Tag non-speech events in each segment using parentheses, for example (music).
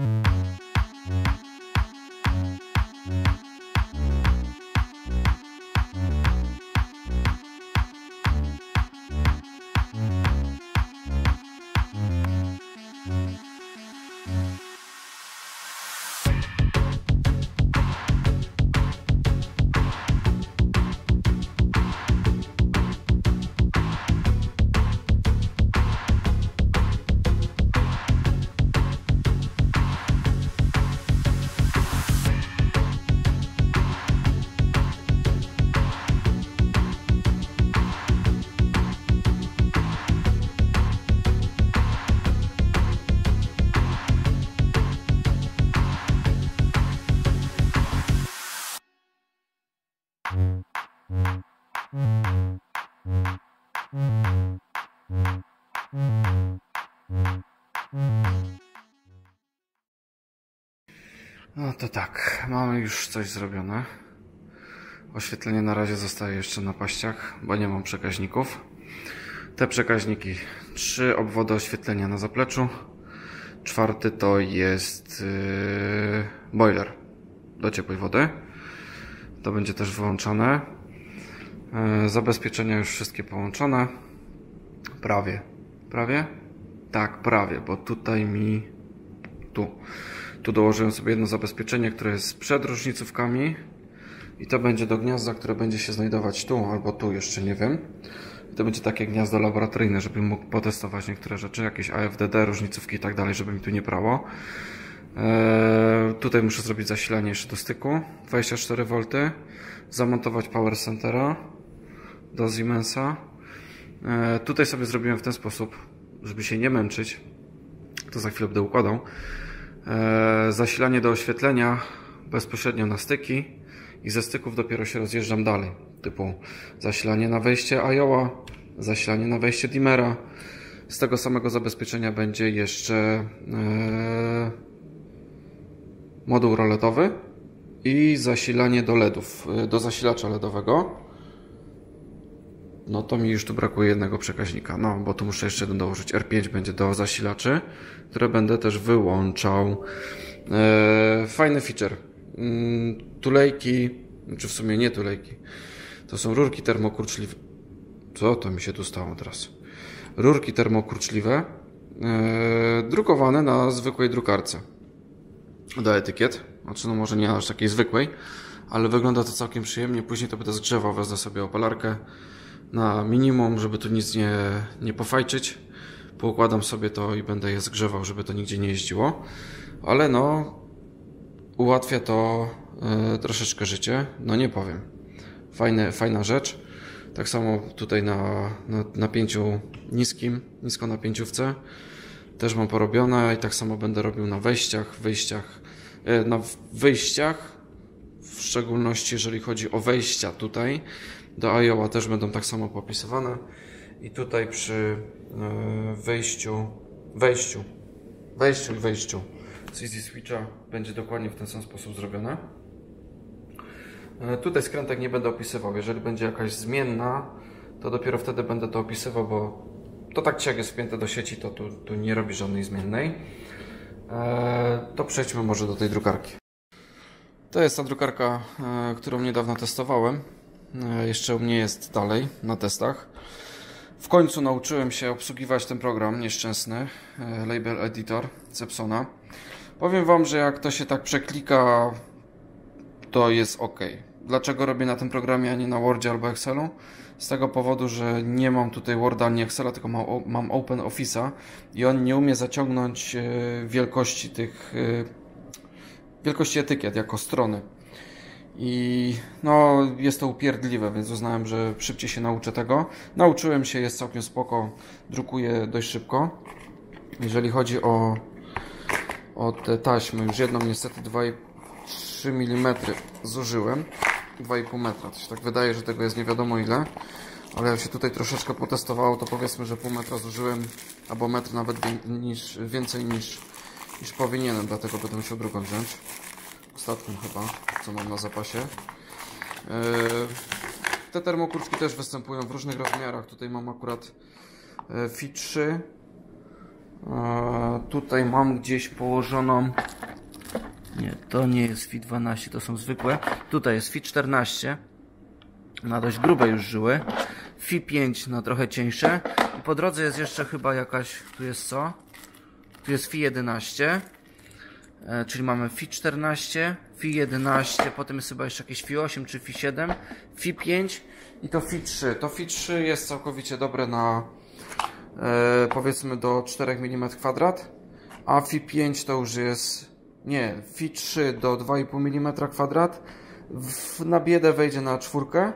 Mm-hmm. No to tak, mamy już coś zrobione. Oświetlenie na razie zostaje jeszcze na paściach, bo nie mam przekaźników. Te przekaźniki, trzy obwody oświetlenia na zapleczu. Czwarty to jest yy, boiler do ciepłej wody. To będzie też wyłączone. Yy, zabezpieczenia już wszystkie połączone. Prawie. Prawie? Tak, prawie, bo tutaj mi tu. Tu dołożyłem sobie jedno zabezpieczenie, które jest przed różnicówkami i to będzie do gniazda, które będzie się znajdować tu albo tu, jeszcze nie wiem. To będzie takie gniazdo laboratoryjne, żebym mógł potestować niektóre rzeczy, jakieś AFDD, różnicówki i tak dalej, żeby mi tu nie prało. Eee, tutaj muszę zrobić zasilanie jeszcze do styku, 24V, zamontować Power Centera do Siemensa. Eee, tutaj sobie zrobiłem w ten sposób, żeby się nie męczyć, to za chwilę będę układał. Eee, zasilanie do oświetlenia bezpośrednio na styki i ze styków dopiero się rozjeżdżam dalej. Typu zasilanie na wejście Iowa, zasilanie na wejście Dimera. Z tego samego zabezpieczenia będzie jeszcze eee, moduł roletowy i zasilanie do LEDów, e, do zasilacza LEDowego. No to mi już tu brakuje jednego przekaźnika. No, bo tu muszę jeszcze jeden dołożyć. R5 będzie do zasilaczy, które będę też wyłączał. Eee, fajny feature. Mm, tulejki, czy w sumie nie tulejki. To są rurki termokurczliwe. Co to mi się tu stało teraz? Rurki termokurczliwe, eee, drukowane na zwykłej drukarce. Do etykiet. Znaczy, no może nie aż takiej zwykłej, ale wygląda to całkiem przyjemnie. Później to będę zgrzewał, wezmę sobie opalarkę na minimum, żeby tu nic nie, nie pofajczyć. Poukładam sobie to i będę je zgrzewał, żeby to nigdzie nie jeździło. Ale no, ułatwia to y, troszeczkę życie. No nie powiem. Fajne, fajna rzecz. Tak samo tutaj na, na napięciu niskim, nisko napięciówce też mam porobione i tak samo będę robił na wejściach, wyjściach, y, na wyjściach, w szczególności jeżeli chodzi o wejścia tutaj, do Iowa też będą tak samo popisywane. I tutaj przy e, wejściu, wejściu, wejściu wejściu z Easy Switcha będzie dokładnie w ten sam sposób zrobione. E, tutaj skrętek nie będę opisywał. Jeżeli będzie jakaś zmienna, to dopiero wtedy będę to opisywał, bo to tak jak jest wpięte do sieci, to tu, tu nie robi żadnej zmiennej. E, to przejdźmy może do tej drukarki. To jest ta drukarka, którą niedawno testowałem. E, jeszcze u mnie jest dalej na testach. W końcu nauczyłem się obsługiwać ten program nieszczęsny, e, Label Editor Cepsona. Powiem Wam, że jak to się tak przeklika, to jest ok. Dlaczego robię na tym programie, a nie na Wordzie albo Excelu? Z tego powodu, że nie mam tutaj Worda ani Excela, tylko mam Open Office'a i on nie umie zaciągnąć e, wielkości tych wielkości etykiet jako strony. I no, jest to upierdliwe, więc uznałem, że szybciej się nauczę tego. Nauczyłem się, jest całkiem spoko, drukuję dość szybko. Jeżeli chodzi o, o te taśmy, już jedną niestety 2,3 mm zużyłem. 2,5 metra. To się tak wydaje, że tego jest nie wiadomo ile. Ale jak się tutaj troszeczkę potestowało, to powiedzmy, że pół metra zużyłem, albo metr nawet niż, więcej niż, niż powinienem, dlatego będę musiał drugą wziąć ostatnim chyba, co mam na zapasie. E, te termokurczki też występują w różnych rozmiarach. Tutaj mam akurat e, FI 3, E, tutaj mam gdzieś położoną. Nie, to nie jest FI 12, to są zwykłe. Tutaj jest FI 14 na dość grube już żyły. FI 5 na trochę cieńsze. I po drodze jest jeszcze chyba jakaś. Tu jest co? Tu jest FI 11. E, czyli mamy FI 14, FI 11, potem jest chyba jeszcze jakieś FI 8 czy FI 7, FI 5 i to FI 3. To FI 3 jest całkowicie dobre na e, powiedzmy do 4 mm kwadrat, a FI 5 to już jest nie, FI 3 do 2,5 mm kwadrat. Na biedę wejdzie na czwórkę,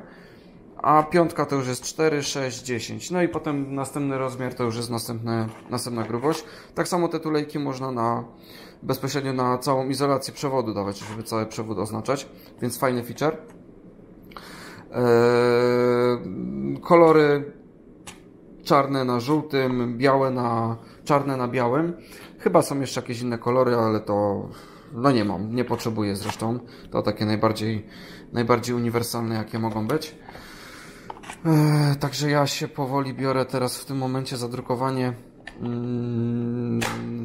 a piątka to już jest 4, 6, 10. No i potem następny rozmiar to już jest następne, następna grubość. Tak samo te tulejki można na bezpośrednio na całą izolację przewodu dawać, żeby cały przewód oznaczać, więc fajny feature. Eee, kolory czarne na żółtym, białe na czarne na białym. Chyba są jeszcze jakieś inne kolory, ale to no nie mam, nie potrzebuję zresztą. To takie najbardziej, najbardziej uniwersalne, jakie mogą być. Eee, także ja się powoli biorę teraz w tym momencie za drukowanie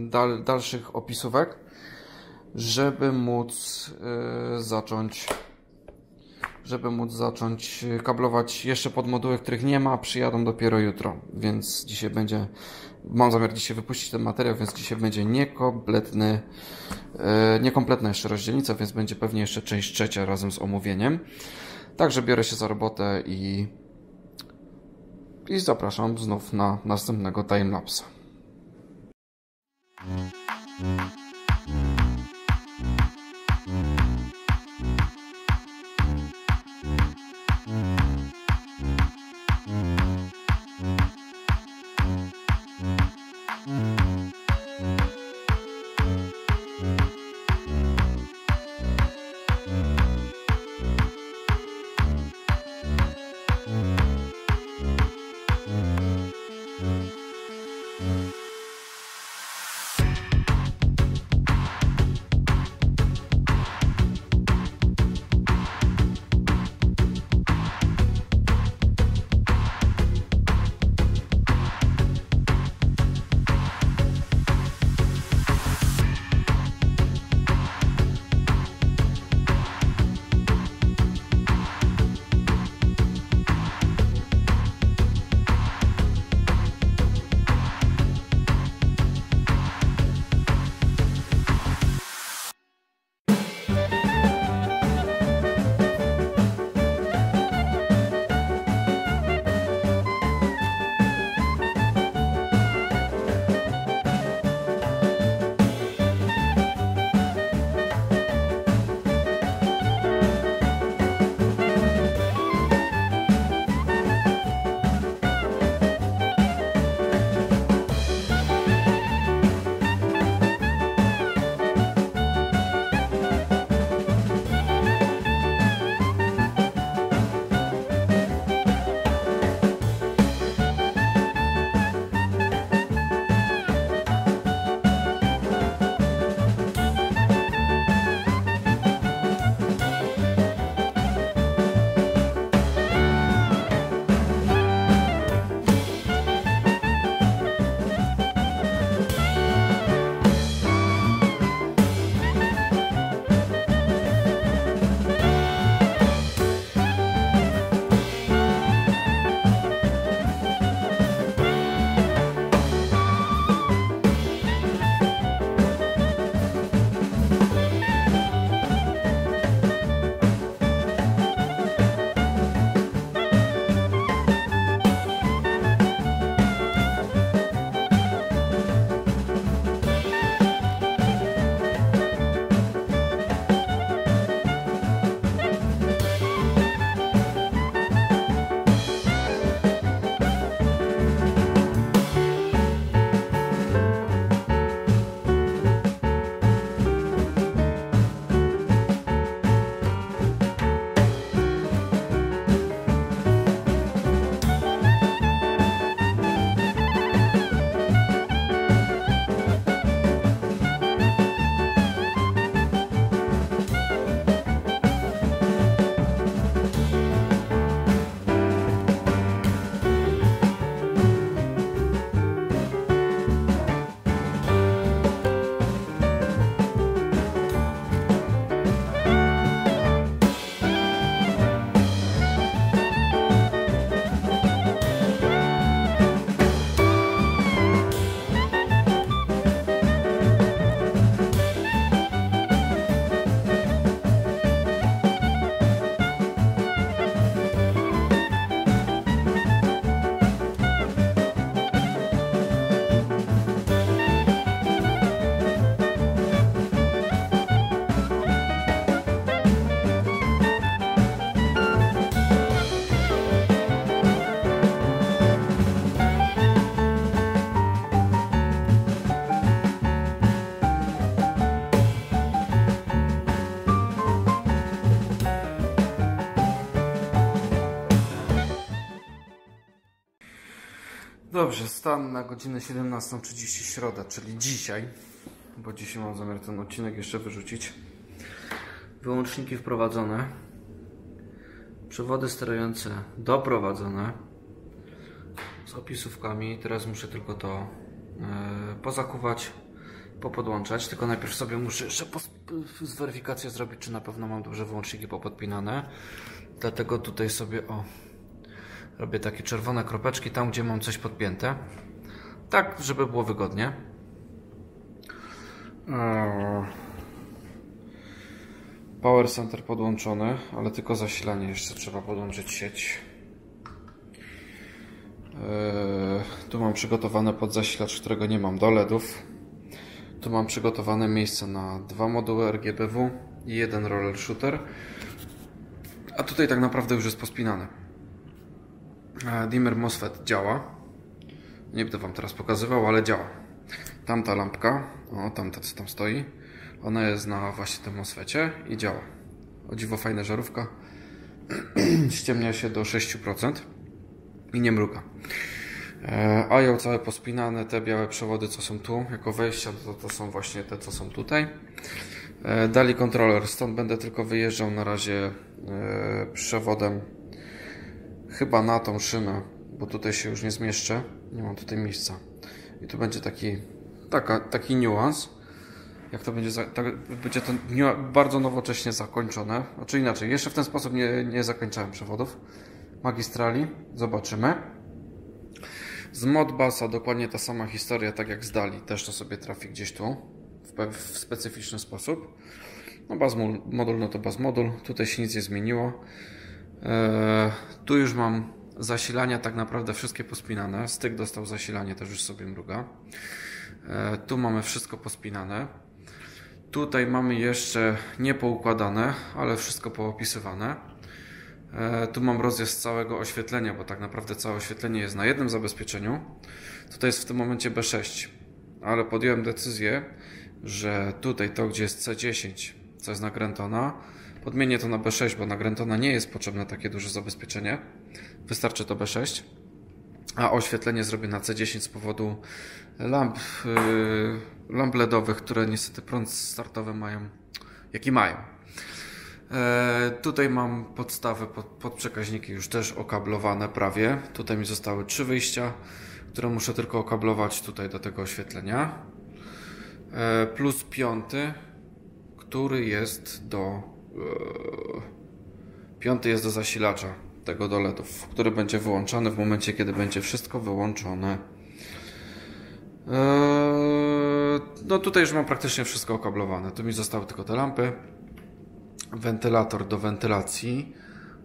dal, dalszych opisówek, żeby móc yy, zacząć żeby móc zacząć kablować jeszcze pod moduły, których nie ma, przyjadą dopiero jutro, więc dzisiaj będzie, mam zamiar dzisiaj wypuścić ten materiał, więc dzisiaj będzie niekompletny, yy, niekompletna jeszcze rozdzielnica, więc będzie pewnie jeszcze część trzecia razem z omówieniem. Także biorę się za robotę i i zapraszam znów na następnego timelapsa. Mm-hmm. Dobrze, stan na godzinę 17.30 środa, czyli dzisiaj, bo dzisiaj mam zamiar ten odcinek jeszcze wyrzucić. Wyłączniki wprowadzone. Przewody sterujące doprowadzone z opisówkami. Teraz muszę tylko to e, pozakuwać, popodłączać. Tylko najpierw sobie muszę jeszcze z weryfikację zrobić, czy na pewno mam dobrze wyłączniki popodpinane. Dlatego tutaj sobie o robię takie czerwone kropeczki tam, gdzie mam coś podpięte. Tak, żeby było wygodnie. Eee, power center podłączony, ale tylko zasilanie jeszcze trzeba podłączyć sieć. Eee, tu mam przygotowane pod zasilacz, którego nie mam do LEDów. Tu mam przygotowane miejsce na dwa moduły RGBW i jeden roller shooter. A tutaj tak naprawdę już jest pospinane. E, dimmer MOSFET działa. Nie będę Wam teraz pokazywał, ale działa. Tamta lampka, o tamta co tam stoi, ona jest na właśnie tym MOSFETie i działa. O dziwo fajna żarówka. (clears throat) Ściemnia się do 6% i nie mruga. E, a całe pospinane, te białe przewody co są tu, jako wejścia, to, to są właśnie te co są tutaj. E, dali kontroler, stąd będę tylko wyjeżdżał na razie przewodem chyba na tą szynę, bo tutaj się już nie zmieszczę. Nie mam tutaj miejsca. I tu będzie taki, taka, taki niuans. Jak to będzie, tak, będzie to bardzo nowocześnie zakończone. Znaczy inaczej, jeszcze w ten sposób nie, nie zakończałem przewodów. Magistrali, zobaczymy. Z Modbasa dokładnie ta sama historia, tak jak z Dali. Też to sobie trafi gdzieś tu, w, w specyficzny sposób. No baz modul, no to baz modul. Tutaj się nic nie zmieniło. E, tu już mam zasilania tak naprawdę wszystkie pospinane. Styk dostał zasilanie, też już sobie mruga. E, tu mamy wszystko pospinane. Tutaj mamy jeszcze niepoukładane, ale wszystko poopisywane. E, tu mam rozjazd całego oświetlenia, bo tak naprawdę całe oświetlenie jest na jednym zabezpieczeniu. Tutaj jest w tym momencie B6, ale podjąłem decyzję, że tutaj to, gdzie jest C10, co jest nakrętona, Podmienię to na B6, bo na Grentona nie jest potrzebne takie duże zabezpieczenie. Wystarczy to B6. A oświetlenie zrobię na C10 z powodu lamp, yy, lamp LEDowych, które niestety prąd startowy mają, jaki mają. E, tutaj mam podstawy pod, pod przekaźniki już też okablowane prawie. Tutaj mi zostały trzy wyjścia, które muszę tylko okablować tutaj do tego oświetlenia. E, plus piąty, który jest do piąty jest do zasilacza tego do LEDów, który będzie wyłączany w momencie, kiedy będzie wszystko wyłączone. Eee, no tutaj już mam praktycznie wszystko okablowane. Tu mi zostały tylko te lampy. Wentylator do wentylacji.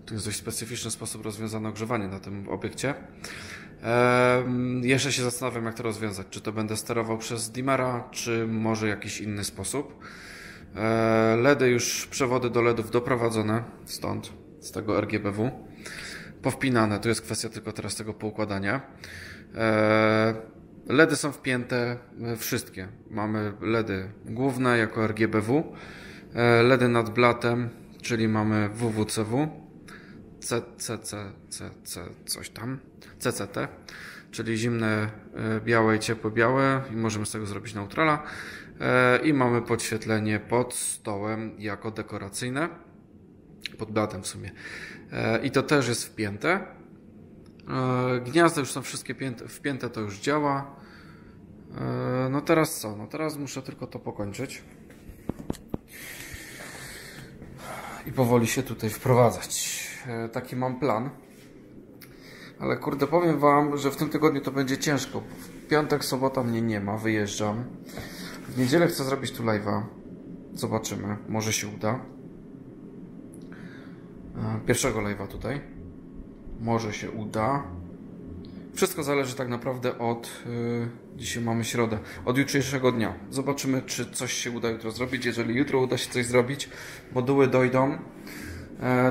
Tu jest dość specyficzny sposób rozwiązane ogrzewanie na tym obiekcie. Eee, jeszcze się zastanawiam, jak to rozwiązać. Czy to będę sterował przez dimera, czy może jakiś inny sposób. E, LEDy już, przewody do LEDów doprowadzone stąd, z tego RGBW. Powpinane, to jest kwestia tylko teraz tego poukładania. E, LEDy są wpięte e, wszystkie. Mamy LEDy główne jako RGBW, LEDy nad blatem, czyli mamy WWCW, CCC, coś tam, CCT, czyli zimne białe i ciepłe białe i możemy z tego zrobić neutrala. E, i mamy podświetlenie pod stołem jako dekoracyjne, pod blatem w sumie. E, I to też jest wpięte. E, gniazda już są wszystkie wpięte, to już działa. No teraz co? No teraz muszę tylko to pokończyć. I powoli się tutaj wprowadzać. Taki mam plan. Ale kurde, powiem Wam, że w tym tygodniu to będzie ciężko. W piątek, sobota mnie nie ma, wyjeżdżam. W niedzielę chcę zrobić tu live'a. Zobaczymy. Może się uda. E, pierwszego live'a tutaj. Może się uda. Wszystko zależy tak naprawdę od... Yy, dzisiaj mamy środę. Od jutrzejszego dnia. Zobaczymy, czy coś się uda jutro zrobić. Jeżeli jutro uda się coś zrobić, moduły dojdą, yy,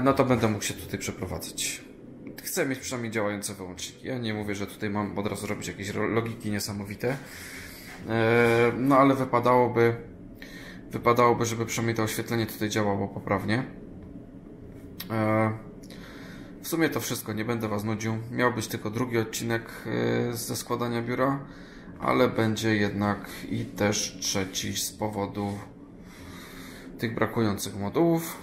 no to będę mógł się tutaj przeprowadzać. Chcę mieć przynajmniej działające wyłączniki. Ja nie mówię, że tutaj mam od razu robić jakieś logiki niesamowite. E, no ale wypadałoby, wypadałoby, żeby przynajmniej to oświetlenie tutaj działało poprawnie. E, W sumie to wszystko, nie będę Was nudził. Miał być tylko drugi odcinek e, ze składania biura, ale będzie jednak i też trzeci z powodu tych brakujących modułów.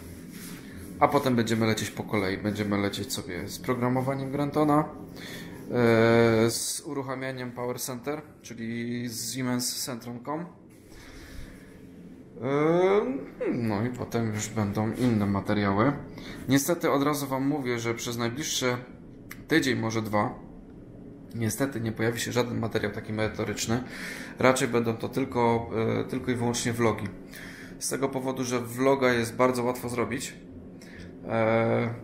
A potem będziemy lecieć po kolei. Będziemy lecieć sobie z programowaniem Grantona, z uruchamianiem Power Center, czyli z Siemens Centrum.com. E, no i potem już będą inne materiały. Niestety od razu Wam mówię, że przez najbliższy tydzień, może dwa, niestety nie pojawi się żaden materiał taki merytoryczny. Raczej będą to tylko, e, tylko i wyłącznie vlogi. Z tego powodu, że vloga jest bardzo łatwo zrobić.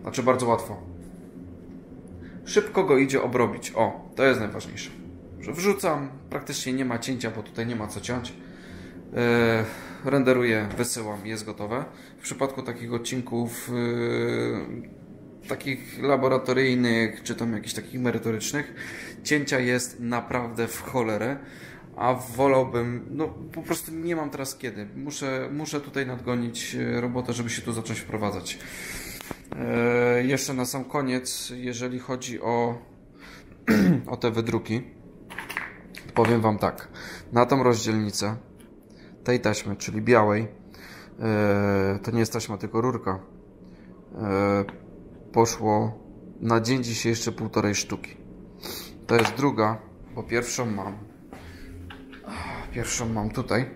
Znaczy bardzo łatwo. Szybko go idzie obrobić. O, to jest najważniejsze. Że wrzucam, praktycznie nie ma cięcia, bo tutaj nie ma co ciąć. Eee, renderuję, wysyłam, jest gotowe. W przypadku takich odcinków yy, takich laboratoryjnych, czy tam jakichś takich merytorycznych, cięcia jest naprawdę w cholerę a wolałbym, no po prostu nie mam teraz kiedy. Muszę, muszę tutaj nadgonić e, robotę, żeby się tu zacząć wprowadzać. E, jeszcze na sam koniec, jeżeli chodzi o, (clears throat) o te wydruki, powiem Wam tak. Na tą rozdzielnicę tej taśmy, czyli białej, e, to nie jest taśma, tylko rurka, e, poszło na dzień jeszcze półtorej sztuki. To jest druga, bo pierwszą mam Pierwszą mam tutaj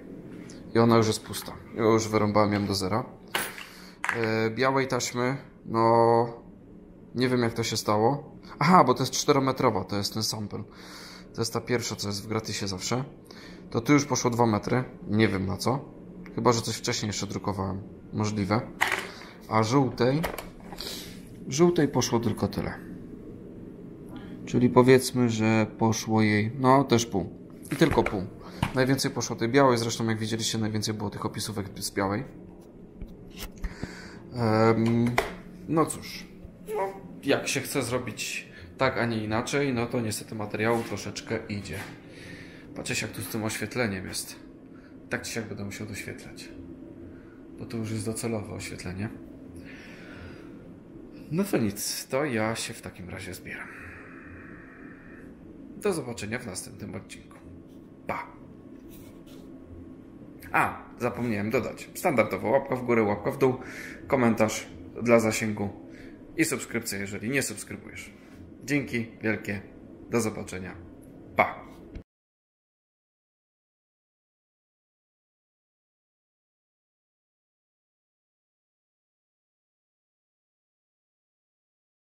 i ona już jest pusta. Już wyrąbałem ją do zera. E, białej taśmy, no nie wiem jak to się stało. Aha, bo to jest 4-metrowa, to jest ten sample. To jest ta pierwsza, co jest w gratisie zawsze. To tu już poszło 2 metry. Nie wiem na co. Chyba, że coś wcześniej jeszcze drukowałem. Możliwe. A żółtej... Żółtej poszło tylko tyle. Czyli powiedzmy, że poszło jej... No, też pół. I tylko pół. Najwięcej poszło tej białej, zresztą jak widzieliście najwięcej było tych opisówek z białej. Um, no cóż, no, jak się chce zrobić tak, a nie inaczej, no to niestety materiału troszeczkę idzie. Patrzcie jak tu z tym oświetleniem jest. Tak czy siak będę musiał doświetlać. Bo to już jest docelowe oświetlenie. No to nic, to ja się w takim razie zbieram. Do zobaczenia w następnym odcinku. Pa! A, zapomniałem dodać. Standardowo łapka w górę, łapka w dół, komentarz dla zasięgu i subskrypcja, jeżeli nie subskrybujesz. Dzięki wielkie. Do zobaczenia. Pa!